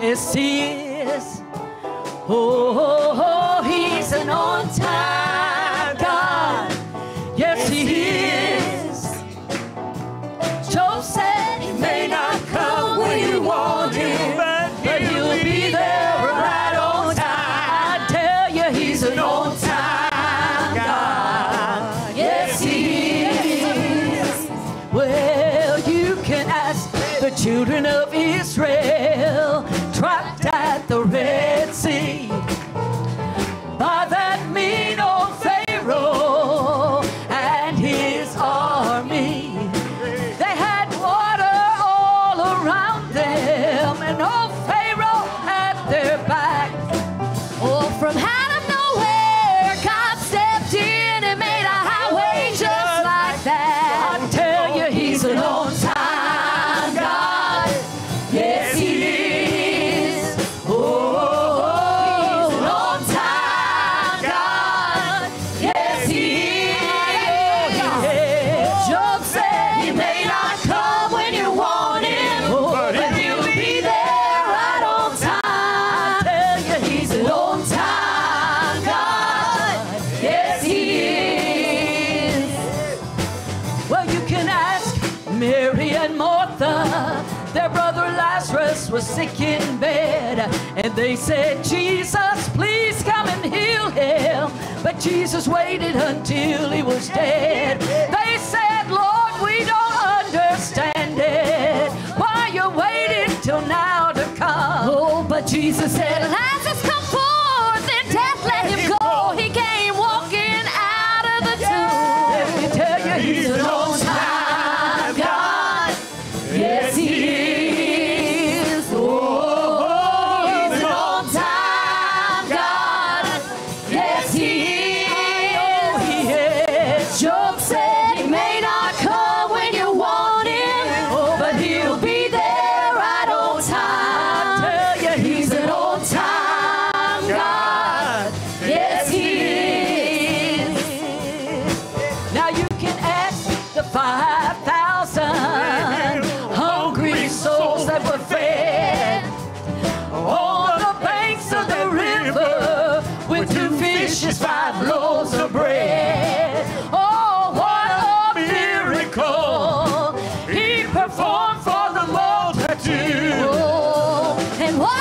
Yes, He is. Oh, oh, oh He's an on time God. Yes, He is. Job said He may not come when you want Him, but He'll be there right on time. I tell you, He's an on time God. Yes, He is. Well, you can ask the children of Israel. Mary and Martha, their brother Lazarus was sick in bed. And they said, Jesus, please come and heal him. But Jesus waited until he was dead. They said, Lord, we don't understand it. Why you waiting till now to come? Oh, but Jesus said,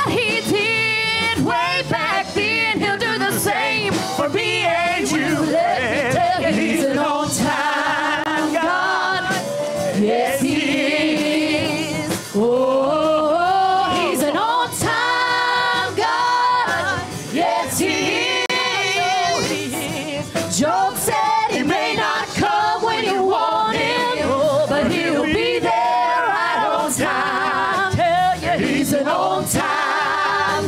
嘿。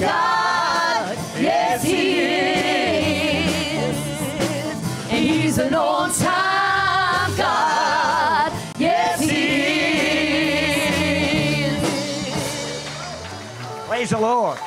God. Yes, He is. And He's an on time God. Yes, He is. Praise the Lord.